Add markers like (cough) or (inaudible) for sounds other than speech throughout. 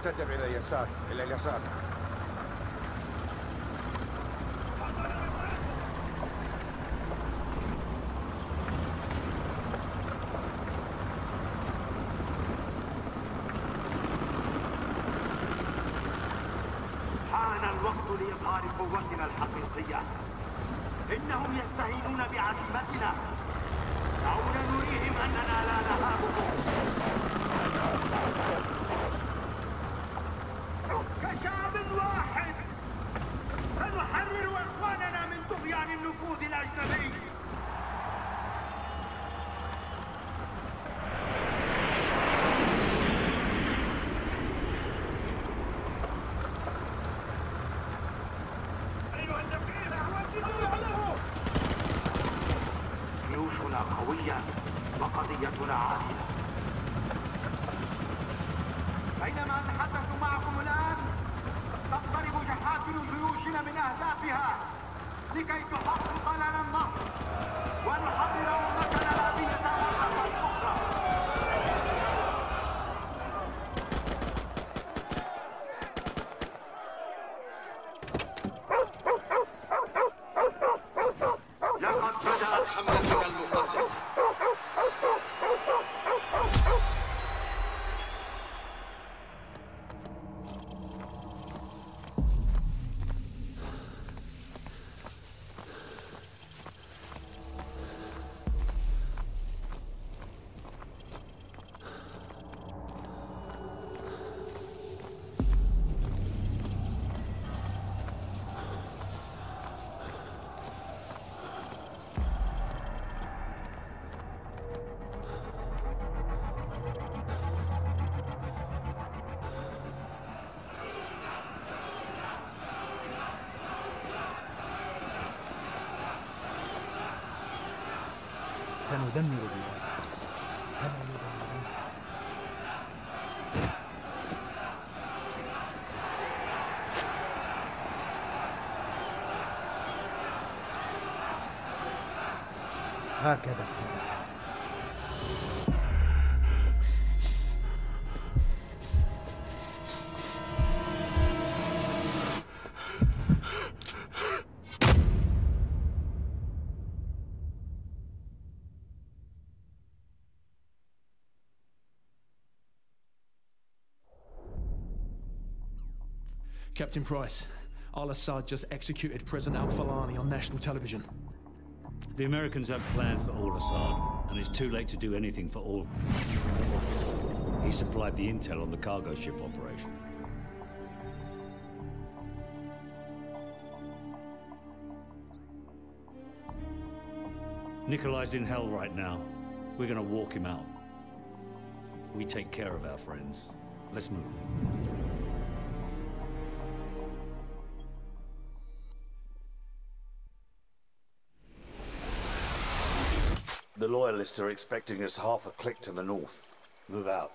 مستدب إلى اليسار إلى اليسار. حان الوقت لإظهار قوتنا الحقيقية. إنهم يستهينون بعزيمتنا أو نريهم أننا لا نهابهم ندمر البلاد هكذا. Captain Price, Al Assad just executed President Al Fulani on national television. The Americans have plans for al-Assad, and it's too late to do anything for all. He supplied the intel on the cargo ship operation. Nikolai's in hell right now. We're gonna walk him out. We take care of our friends. Let's move. Loyalists are expecting us half a click to the north. Move out.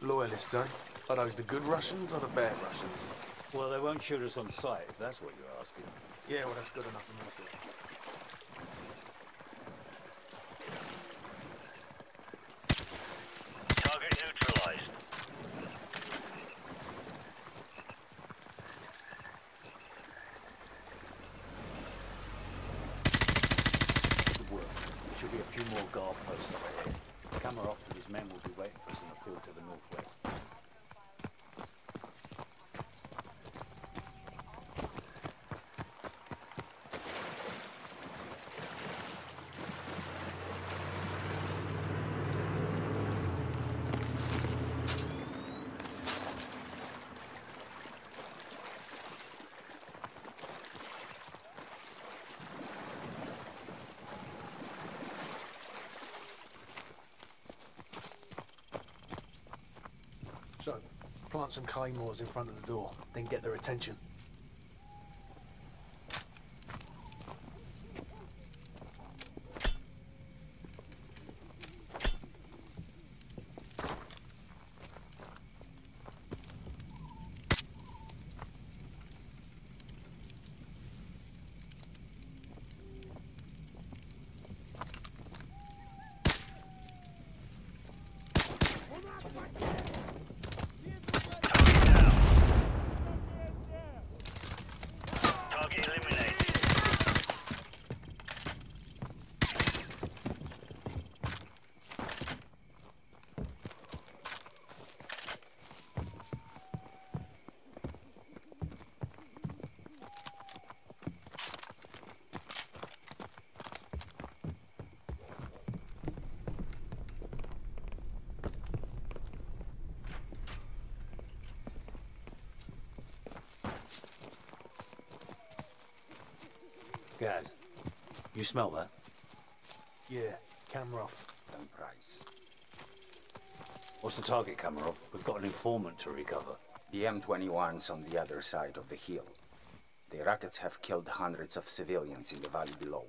Loyalists, eh? Are those the good Russians or the bad Russians? Well, they won't shoot us on sight, if that's what you're asking. Yeah, well, that's good enough for me, sir. Target neutralized. Good work. There should be a few more guard posts over here. Kamarov and his men will be waiting for us in the field to the northwest. So, plant some claymores in front of the door, then get their attention. Guys, you smell that? Yeah, Kamarov. And Price. What's the target, Kamarov? We've got an informant to recover. The BM-21's on the other side of the hill. The rockets have killed hundreds of civilians in the valley below.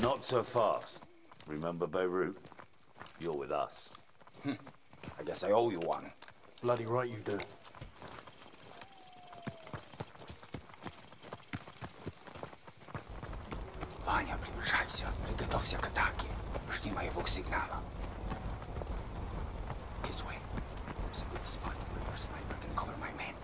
Not so fast. Remember Beirut? You're with us. Hmm. I guess I owe you one. Bloody right you do. приближайся. Приготовься к атаке. Жди моего сигнала. This way. There's a good spot where your sniper can cover my men.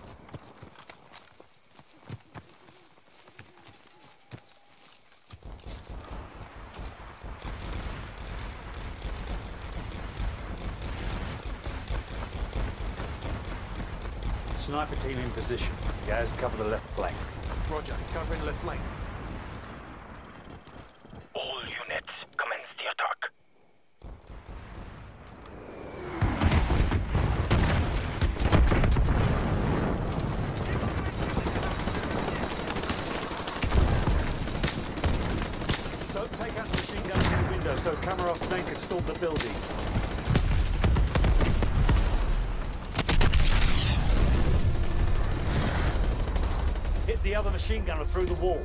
Sniper team in position. Guys, cover the left flank. Roger, covering left flank. The building. Hit the other machine gunner through the wall.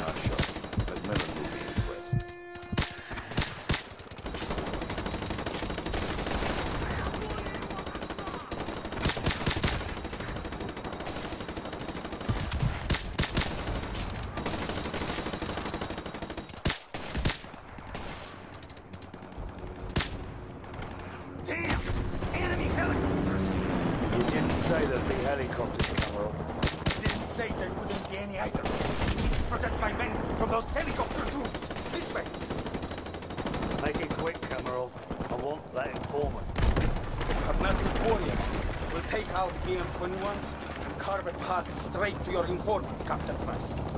Nice shot. MacMillan will be impressed. Damn! Enemy helicopters! You didn't say there'd be helicopters, Kamarov. Didn't say there wouldn't be any either. Need to protect my men from those helicopter troops. This way. Make it quick. Kamarov. I want that informant. have nothing for you. We'll take out BM-21s and carve a path straight to your informant, Captain Price.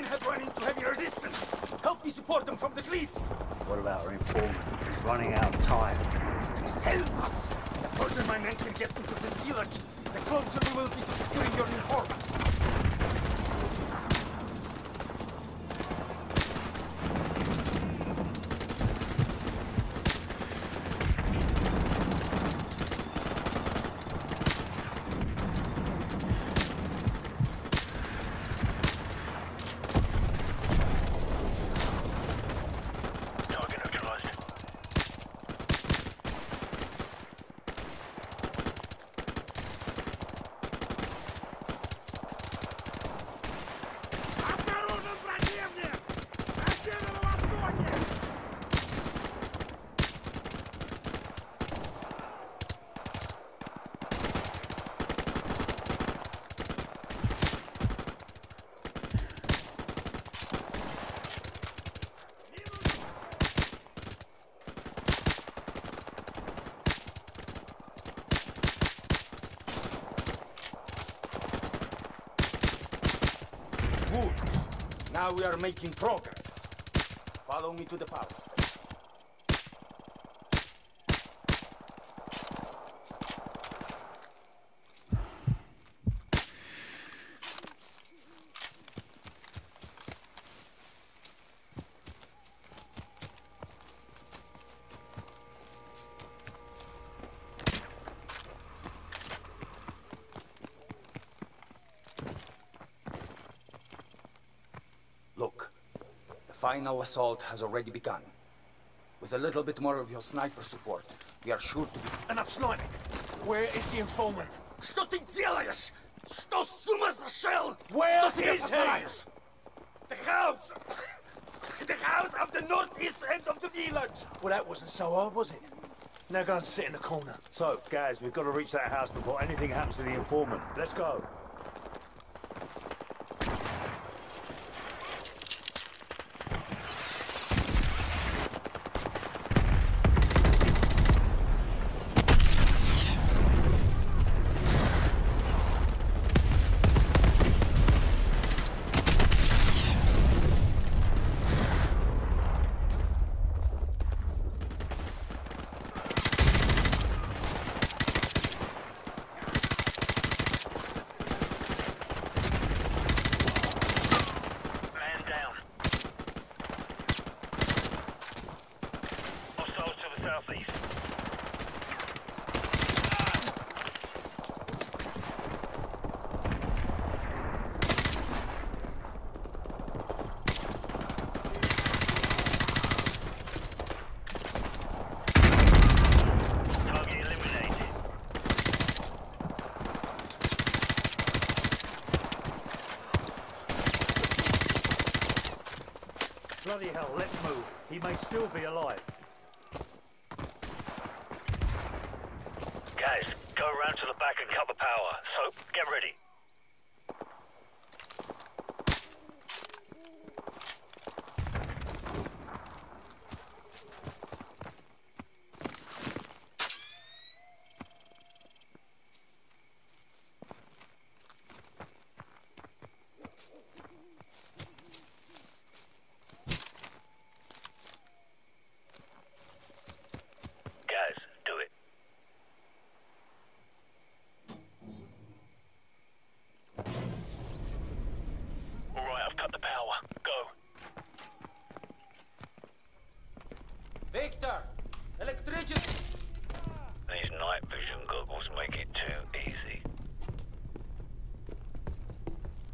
men have run into heavy resistance. Help me support them from the cliffs. What about our informant? He's running out of time. Help us! The further my men can get into this village, the closer we will be to securing your informant. Now we are making progress. Follow me to the power station. Look, the final assault has already begun. With a little bit more of your sniper support, we are sure to be... Enough sniping. Where is the informant? Что ты делаешь? Что с ума сошел? Where Что себе is he? позволяешь? The house! (laughs) The house of the northeast end of the village! Well, that wasn't so hard, was it? Now go and sit in the corner. So, guys, we've got to reach that house before anything happens to the informant. Let's go. Hell, let's move. He may still be alive.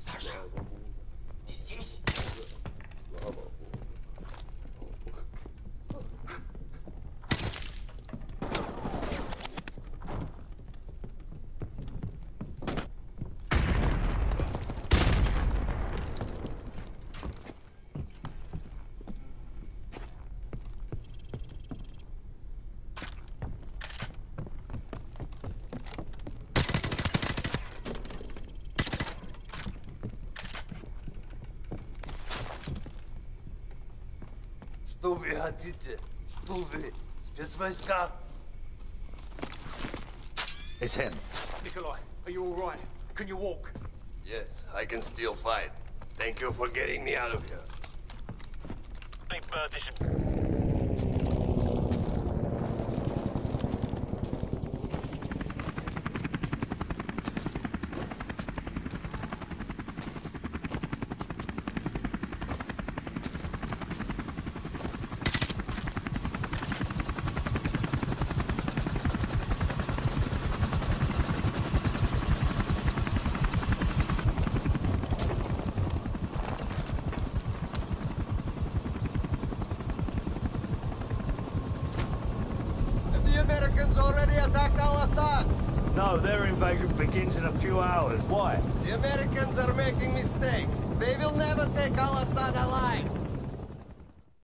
Саша. Что вы хотите? Что вы? Спецвойска? It's him. Nikolai, are you all right? Can you walk? Yes, I can still fight. Thank you for getting me out of here. Big Bird, this already attacked Al-Assad? No, their invasion begins in a few hours. Why? The Americans are making mistake. They will never take Al-Assad alive.